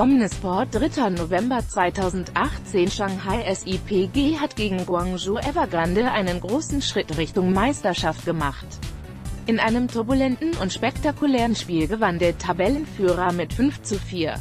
Omnisport 3. November 2018 Shanghai SIPG hat gegen Guangzhou Evergrande einen großen Schritt Richtung Meisterschaft gemacht. In einem turbulenten und spektakulären Spiel gewann der Tabellenführer mit 5 zu 4.